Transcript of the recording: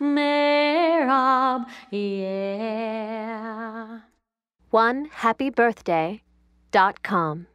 Mehrab, yeah. One happy birthday dot com.